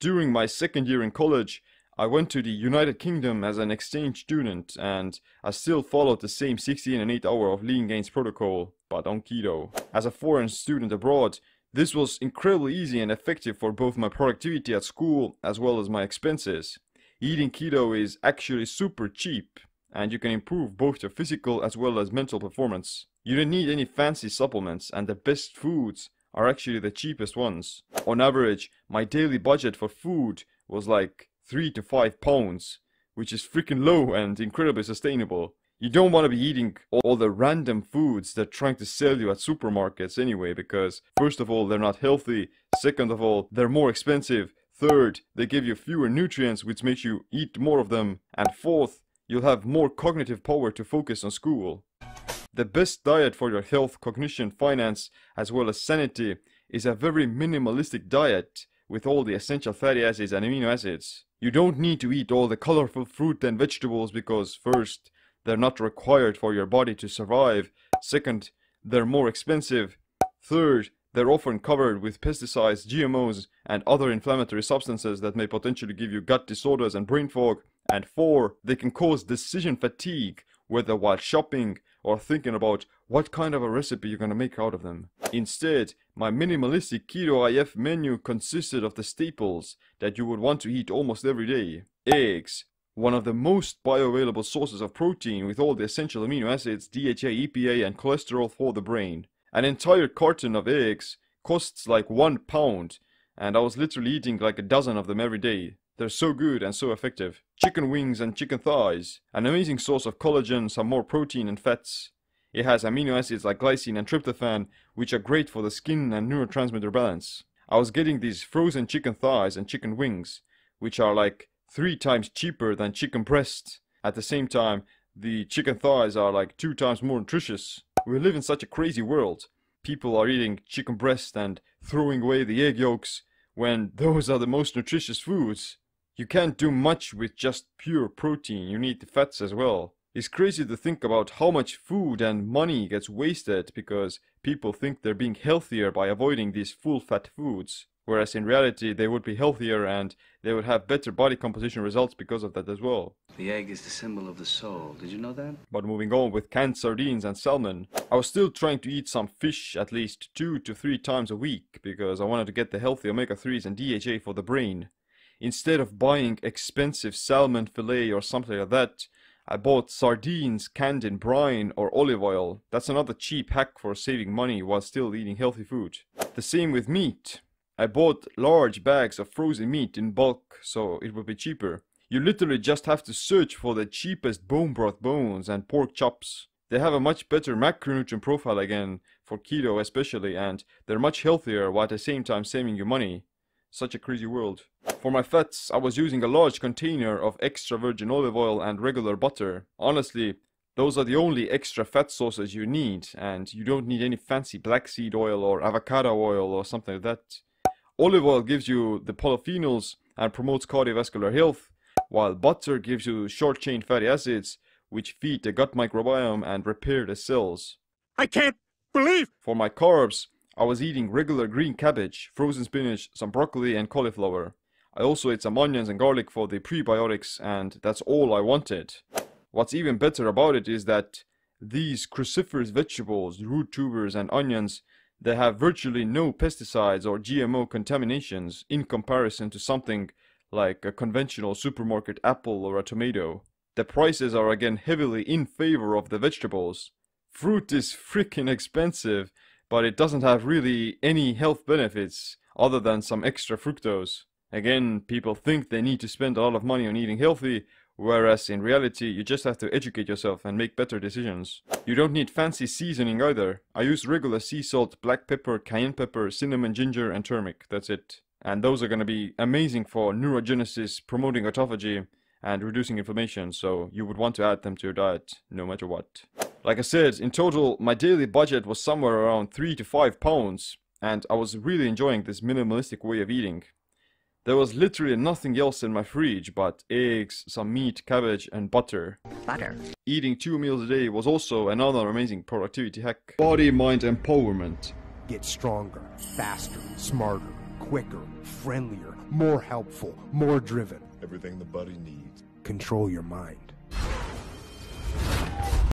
During my second year in college, I went to the United Kingdom as an exchange student and I still followed the same 16 and 8 hour of Leangains protocol, but on keto. As a foreign student abroad, this was incredibly easy and effective for both my productivity at school as well as my expenses. Eating keto is actually super cheap and you can improve both your physical as well as mental performance. You don't need any fancy supplements and the best foods are actually the cheapest ones. On average, my daily budget for food was like 3 to 5 pounds, which is freaking low and incredibly sustainable. You don't want to be eating all the random foods they're trying to sell you at supermarkets anyway, because first of all, they're not healthy, second of all, they're more expensive, third, they give you fewer nutrients which makes you eat more of them, and fourth, you'll have more cognitive power to focus on school. The best diet for your health, cognition, finance, as well as sanity is a very minimalistic diet with all the essential fatty acids and amino acids. You don't need to eat all the colorful fruit and vegetables because first, they're not required for your body to survive. Second, they're more expensive. Third, they're often covered with pesticides, GMOs, and other inflammatory substances that may potentially give you gut disorders and brain fog. And four, they can cause decision fatigue, whether while shopping or thinking about what kind of a recipe you're gonna make out of them. Instead, my minimalistic keto IF menu consisted of the staples that you would want to eat almost every day. Eggs, one of the most bioavailable sources of protein with all the essential amino acids, DHA, EPA and cholesterol for the brain. An entire carton of eggs costs like one pound and I was literally eating like a dozen of them every day. They're so good and so effective. Chicken wings and chicken thighs. An amazing source of collagen, some more protein and fats. It has amino acids like glycine and tryptophan, which are great for the skin and neurotransmitter balance. I was getting these frozen chicken thighs and chicken wings, which are like three times cheaper than chicken breasts. At the same time, the chicken thighs are like two times more nutritious. We live in such a crazy world. People are eating chicken breast and throwing away the egg yolks when those are the most nutritious foods. You can't do much with just pure protein, you need the fats as well. It's crazy to think about how much food and money gets wasted because people think they're being healthier by avoiding these full fat foods. Whereas in reality they would be healthier and they would have better body composition results because of that as well. The egg is the symbol of the soul. Did you know that? But moving on with canned sardines and salmon, I was still trying to eat some fish at least two to three times a week because I wanted to get the healthy omega-3s and DHA for the brain. Instead of buying expensive salmon fillet or something like that, I bought sardines canned in brine or olive oil. That's another cheap hack for saving money while still eating healthy food. The same with meat. I bought large bags of frozen meat in bulk so it would be cheaper. You literally just have to search for the cheapest bone broth bones and pork chops. They have a much better macronutrient profile again, for keto especially, and they're much healthier while at the same time saving you money. Such a crazy world. For my fats, I was using a large container of extra virgin olive oil and regular butter. Honestly, those are the only extra fat sources you need, and you don't need any fancy black seed oil or avocado oil or something like that. Olive oil gives you the polyphenols and promotes cardiovascular health, while butter gives you short-chain fatty acids, which feed the gut microbiome and repair the cells. I can't believe! For my carbs, I was eating regular green cabbage, frozen spinach, some broccoli and cauliflower. I also ate some onions and garlic for the prebiotics and that's all I wanted. What's even better about it is that these cruciferous vegetables, root tubers and onions, they have virtually no pesticides or GMO contaminations in comparison to something like a conventional supermarket apple or a tomato. The prices are again heavily in favor of the vegetables. Fruit is freaking expensive but it doesn't have really any health benefits other than some extra fructose. Again, people think they need to spend a lot of money on eating healthy, whereas in reality you just have to educate yourself and make better decisions. You don't need fancy seasoning either. I use regular sea salt, black pepper, cayenne pepper, cinnamon, ginger and turmeric, that's it. And those are gonna be amazing for neurogenesis, promoting autophagy, and reducing inflammation, so you would want to add them to your diet no matter what. Like I said, in total, my daily budget was somewhere around 3 to 5 pounds, and I was really enjoying this minimalistic way of eating. There was literally nothing else in my fridge but eggs, some meat, cabbage, and butter. Butter. Eating two meals a day was also another amazing productivity hack. Body mind empowerment. Get stronger, faster, smarter, quicker, friendlier, more helpful, more driven. Everything the body needs. Control your mind.